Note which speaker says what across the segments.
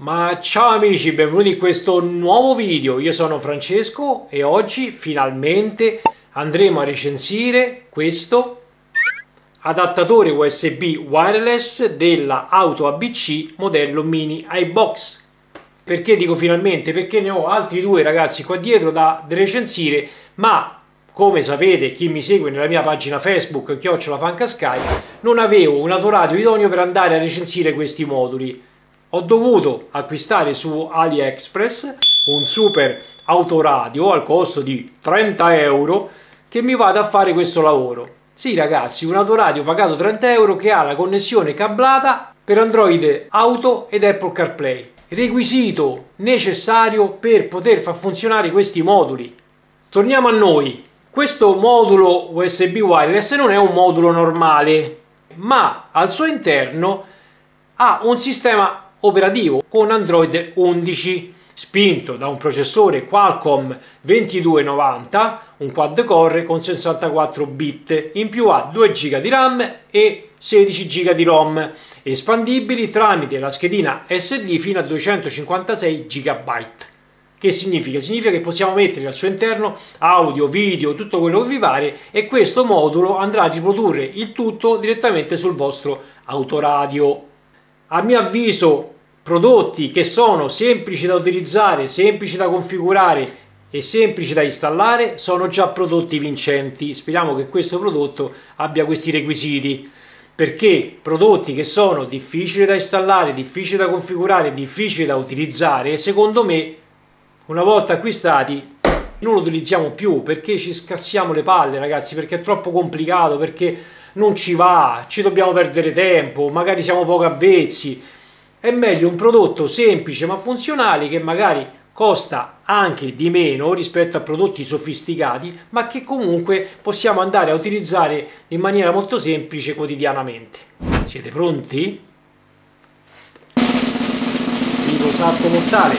Speaker 1: Ma ciao amici, benvenuti in questo nuovo video. Io sono Francesco e oggi finalmente andremo a recensire questo adattatore USB wireless della Auto ABC modello mini iBox. Perché dico finalmente? Perché ne ho altri due ragazzi qua dietro da recensire, ma come sapete chi mi segue nella mia pagina Facebook chiocciola Fanca non avevo un autoradio idoneo per andare a recensire questi moduli ho dovuto acquistare su AliExpress un super autoradio al costo di 30 euro che mi vada a fare questo lavoro. Sì ragazzi, un autoradio pagato 30 euro che ha la connessione cablata per Android Auto ed Apple CarPlay. Requisito necessario per poter far funzionare questi moduli. Torniamo a noi. Questo modulo USB wireless non è un modulo normale, ma al suo interno ha un sistema operativo con Android 11 spinto da un processore Qualcomm 2290, un quad core con 64 bit, in più ha 2 GB di RAM e 16 GB di ROM, espandibili tramite la schedina SD fino a 256 GB. Che significa? Significa che possiamo mettere al suo interno audio, video, tutto quello che vi pare e questo modulo andrà a riprodurre il tutto direttamente sul vostro autoradio a mio avviso prodotti che sono semplici da utilizzare, semplici da configurare e semplici da installare sono già prodotti vincenti. Speriamo che questo prodotto abbia questi requisiti perché prodotti che sono difficili da installare, difficili da configurare, difficili da utilizzare, secondo me una volta acquistati non lo utilizziamo più perché ci scassiamo le palle ragazzi, perché è troppo complicato, perché non ci va, ci dobbiamo perdere tempo, magari siamo poco avvezzi. È meglio un prodotto semplice ma funzionale che magari costa anche di meno rispetto a prodotti sofisticati, ma che comunque possiamo andare a utilizzare in maniera molto semplice quotidianamente. Siete pronti? Primo salto mortale.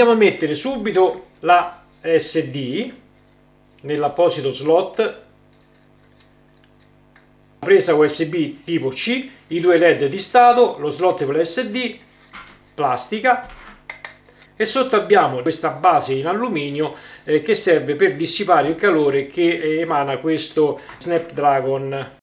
Speaker 1: Andiamo a mettere subito la SD nell'apposito slot. Presa USB tipo C, i due LED di stato, lo slot per l'SD, plastica. E sotto abbiamo questa base in alluminio eh, che serve per dissipare il calore che emana questo Snapdragon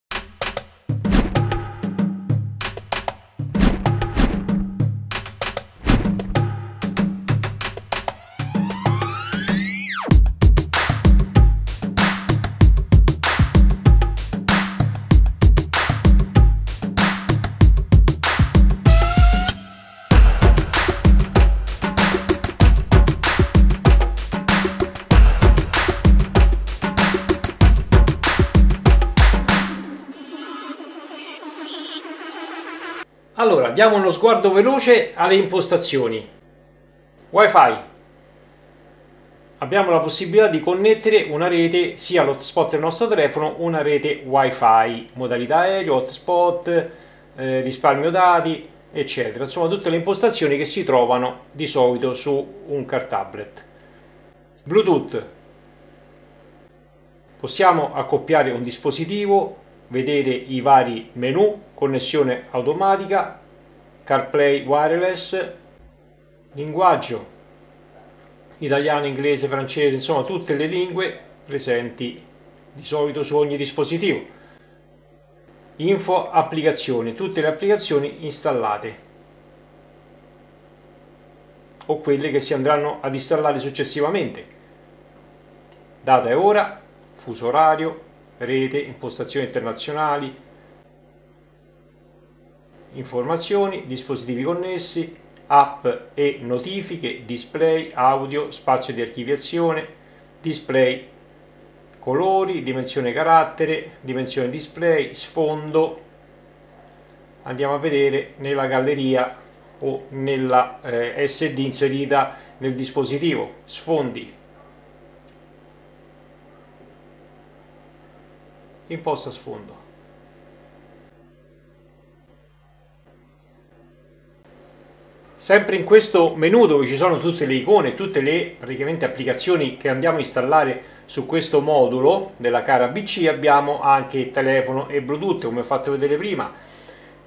Speaker 1: diamo uno sguardo veloce alle impostazioni. Wi-Fi. Abbiamo la possibilità di connettere una rete sia all'hotspot del nostro telefono, una rete Wi-Fi, modalità aereo, hotspot, eh, risparmio dati, eccetera. Insomma, tutte le impostazioni che si trovano di solito su un car tablet. Bluetooth. Possiamo accoppiare un dispositivo vedete i vari menu, connessione automatica, CarPlay wireless, linguaggio italiano, inglese, francese, insomma tutte le lingue presenti di solito su ogni dispositivo. Info applicazioni, tutte le applicazioni installate o quelle che si andranno ad installare successivamente data e ora, fuso orario, rete, impostazioni internazionali, informazioni, dispositivi connessi, app e notifiche, display, audio, spazio di archiviazione, display, colori, dimensione carattere, dimensione display, sfondo. Andiamo a vedere nella galleria o nella eh, SD inserita nel dispositivo, sfondi. Imposta sfondo. Sempre in questo menu dove ci sono tutte le icone, tutte le praticamente applicazioni che andiamo a installare su questo modulo della cara BC abbiamo anche telefono e Bluetooth come ho fatto vedere prima.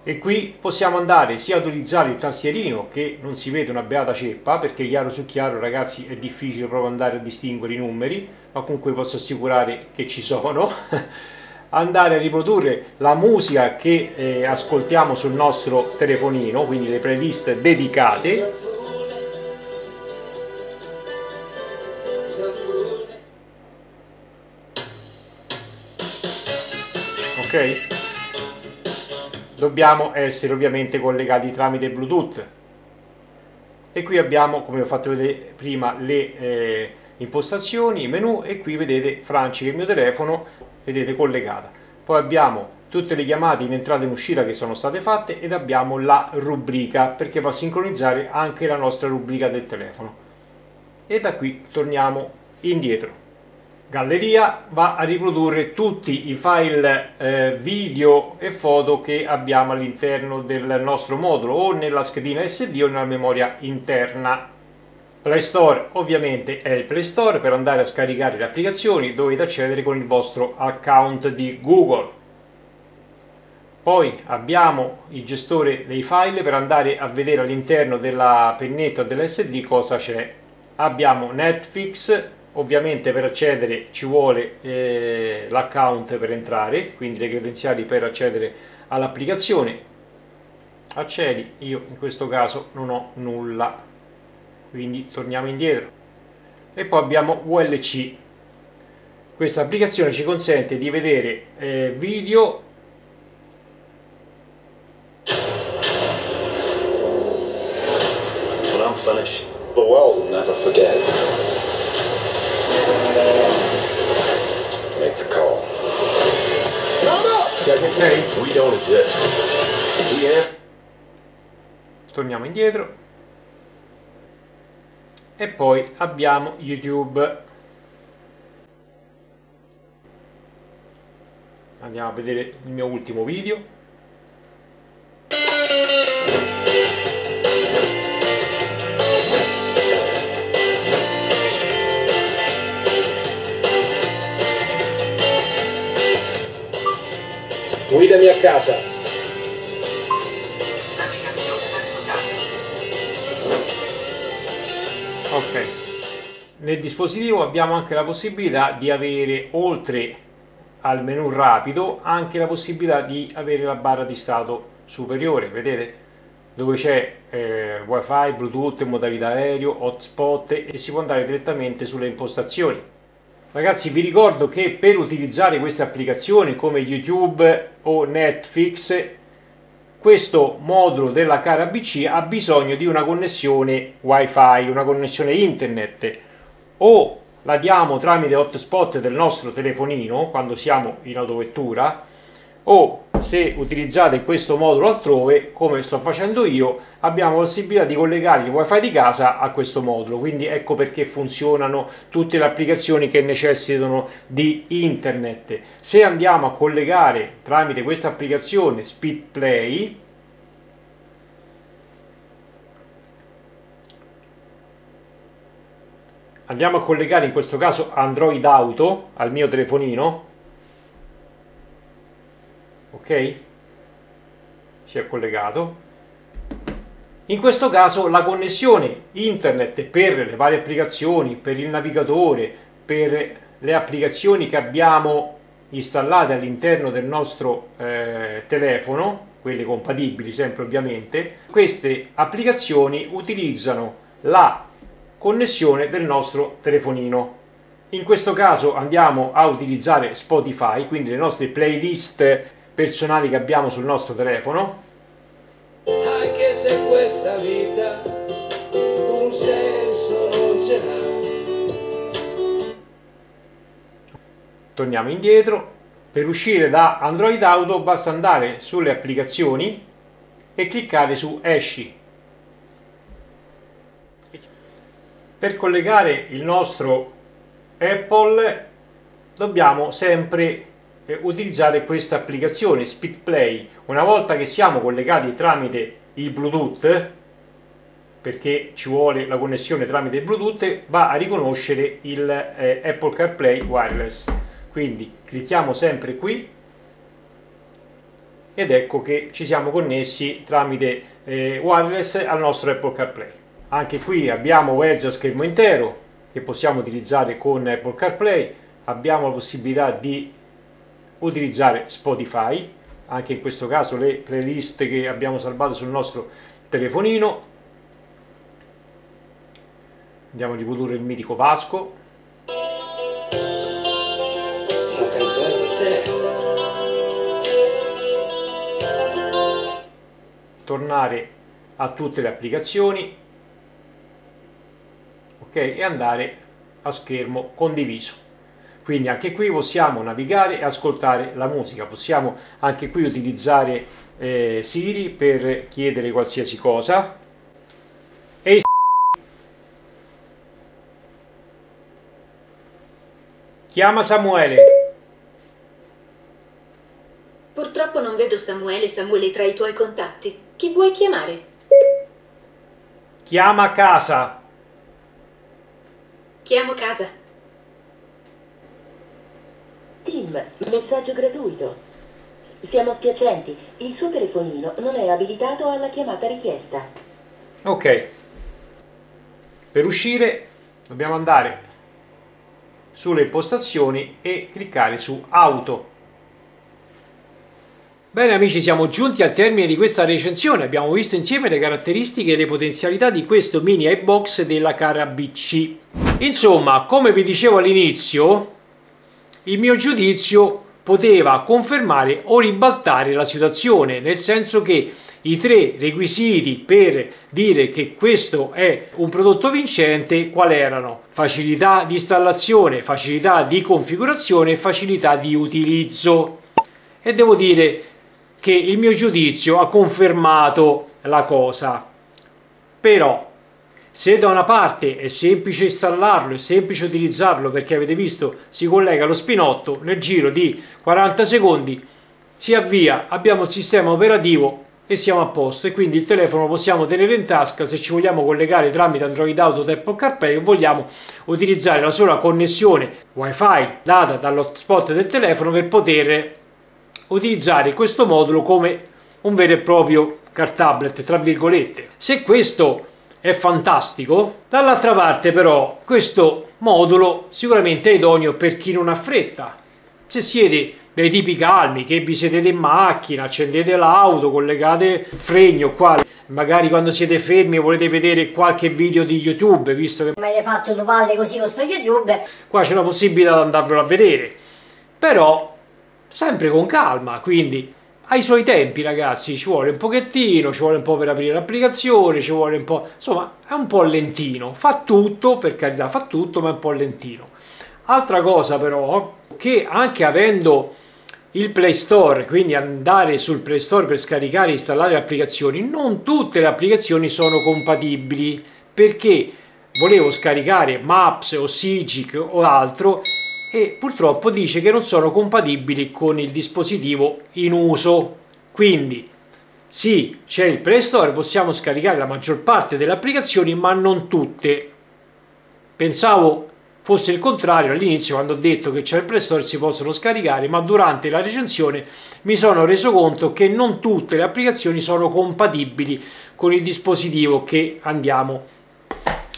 Speaker 1: E qui possiamo andare sia a utilizzare il tastierino che non si vede una beata ceppa perché chiaro su chiaro ragazzi è difficile proprio andare a distinguere i numeri ma comunque posso assicurare che ci sono andare a riprodurre la musica che eh, ascoltiamo sul nostro telefonino, quindi le playlist dedicate. Ok? Dobbiamo essere ovviamente collegati tramite Bluetooth. E qui abbiamo, come ho fatto vedere prima, le eh, impostazioni, menu e qui vedete Franci che il mio telefono vedete collegata. Poi abbiamo tutte le chiamate in entrata e in uscita che sono state fatte ed abbiamo la rubrica perché va a sincronizzare anche la nostra rubrica del telefono. E da qui torniamo indietro. Galleria va a riprodurre tutti i file eh, video e foto che abbiamo all'interno del nostro modulo o nella schedina SD o nella memoria interna Play Store ovviamente è il Play Store per andare a scaricare le applicazioni dovete accedere con il vostro account di Google. Poi abbiamo il gestore dei file per andare a vedere all'interno della pennetta dell'SD cosa c'è. Abbiamo Netflix ovviamente per accedere ci vuole eh, l'account per entrare quindi le credenziali per accedere all'applicazione. Accedi io in questo caso non ho nulla quindi torniamo indietro. E poi abbiamo ULC questa applicazione ci consente di vedere eh, video
Speaker 2: When I'm finished,
Speaker 1: e poi abbiamo YouTube. Andiamo a vedere il mio ultimo video. Guidami a casa nel dispositivo abbiamo anche la possibilità di avere oltre al menu rapido anche la possibilità di avere la barra di stato superiore vedete? Dove c'è eh, wifi bluetooth modalità aereo hotspot e si può andare direttamente sulle impostazioni. Ragazzi vi ricordo che per utilizzare queste applicazioni come youtube o netflix questo modulo della cara BC ha bisogno di una connessione wifi, una connessione internet o la diamo tramite hotspot del nostro telefonino quando siamo in autovettura o se utilizzate questo modulo altrove come sto facendo io abbiamo la possibilità di collegare il wifi di casa a questo modulo. Quindi ecco perché funzionano tutte le applicazioni che necessitano di internet. Se andiamo a collegare tramite questa applicazione speed play andiamo a collegare in questo caso android auto al mio telefonino. Ok? Si è collegato. In questo caso la connessione internet per le varie applicazioni per il navigatore per le applicazioni che abbiamo installate all'interno del nostro eh, telefono quelle compatibili sempre ovviamente queste applicazioni utilizzano la connessione del nostro telefonino In questo caso andiamo a utilizzare Spotify, quindi le nostre playlist personali che abbiamo sul nostro telefono.
Speaker 3: Anche se questa vita un senso non ce l'ha.
Speaker 1: Torniamo indietro. Per uscire da Android Auto basta andare sulle applicazioni e cliccare su Esci. Per collegare il nostro Apple dobbiamo sempre eh, utilizzare questa applicazione SpeedPlay. Una volta che siamo collegati tramite il Bluetooth, perché ci vuole la connessione tramite Bluetooth, va a riconoscere il eh, Apple CarPlay Wireless. Quindi clicchiamo sempre qui ed ecco che ci siamo connessi tramite eh, wireless al nostro Apple CarPlay. Anche qui abbiamo Waze a schermo intero che possiamo utilizzare con Apple CarPlay, abbiamo la possibilità di utilizzare Spotify, anche in questo caso le playlist che abbiamo salvato sul nostro telefonino. Andiamo a riprodurre il mitico Vasco.
Speaker 3: Una canzone per te.
Speaker 1: tornare a tutte le applicazioni ok e andare a schermo condiviso quindi anche qui possiamo navigare e ascoltare la musica possiamo anche qui utilizzare eh, Siri per chiedere qualsiasi cosa e chiama Samuele
Speaker 4: Purtroppo non vedo Samuele Samuele tra i tuoi contatti. Chi vuoi chiamare?
Speaker 1: chiama casa
Speaker 4: Chiamo casa.
Speaker 5: Tim, messaggio gratuito. Siamo spiacenti, il suo telefonino non è abilitato alla chiamata richiesta.
Speaker 1: ok per uscire dobbiamo andare sulle impostazioni e cliccare su auto Bene amici, siamo giunti al termine di questa recensione. Abbiamo visto insieme le caratteristiche e le potenzialità di questo mini iBox della cara BC. Insomma, come vi dicevo all'inizio, il mio giudizio poteva confermare o ribaltare la situazione, nel senso che i tre requisiti per dire che questo è un prodotto vincente quali erano? Facilità di installazione, facilità di configurazione e facilità di utilizzo. E devo dire che il mio giudizio ha confermato la cosa. Però se da una parte è semplice installarlo, è semplice utilizzarlo perché avete visto si collega allo spinotto nel giro di 40 secondi si avvia, abbiamo il sistema operativo e siamo a posto. E quindi il telefono possiamo tenere in tasca se ci vogliamo collegare tramite Android Auto o Apple CarPlay o vogliamo utilizzare la sola connessione wifi data dall'hotspot del telefono per poter utilizzare questo modulo come un vero e proprio car tablet tra virgolette. Se questo è fantastico. Dall'altra parte però questo modulo sicuramente è idoneo per chi non ha fretta. Se siete dei tipi calmi che vi sedete in macchina accendete l'auto collegate il fregno qua magari quando siete fermi volete vedere qualche video di youtube visto che
Speaker 6: Mi avete fatto due palle così con sto YouTube.
Speaker 1: qua c'è la possibilità di andarvelo a vedere. Però sempre con calma quindi ai suoi tempi ragazzi ci vuole un pochettino ci vuole un po' per aprire l'applicazione ci vuole un po' insomma è un po' lentino. Fa tutto per carità fa tutto ma è un po' lentino. Altra cosa però che anche avendo il Play Store, quindi andare sul Play Store per scaricare e installare applicazioni, non tutte le applicazioni sono compatibili perché volevo scaricare Maps o Sigic o altro e purtroppo dice che non sono compatibili con il dispositivo in uso. Quindi sì, c'è il Play Store, possiamo scaricare la maggior parte delle applicazioni, ma non tutte. Pensavo fosse il contrario all'inizio quando ho detto che c'è il Play Store si possono scaricare, ma durante la recensione mi sono reso conto che non tutte le applicazioni sono compatibili con il dispositivo che andiamo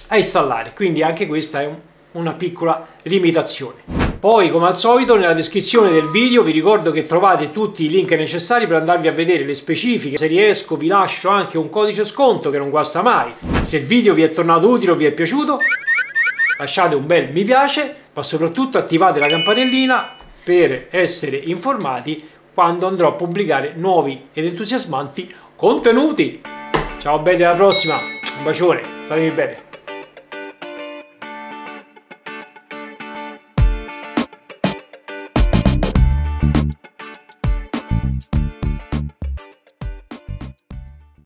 Speaker 1: a installare. Quindi anche questa è un- una piccola limitazione. Poi, come al solito, nella descrizione del video vi ricordo che trovate tutti i link necessari per andarvi a vedere le specifiche. Se riesco vi lascio anche un codice sconto che non guasta mai. Se il video vi è tornato utile o vi è piaciuto, lasciate un bel mi piace, ma soprattutto attivate la campanellina per essere informati quando andrò a pubblicare nuovi ed entusiasmanti contenuti. Ciao belli, alla prossima, un bacione, statemi bene.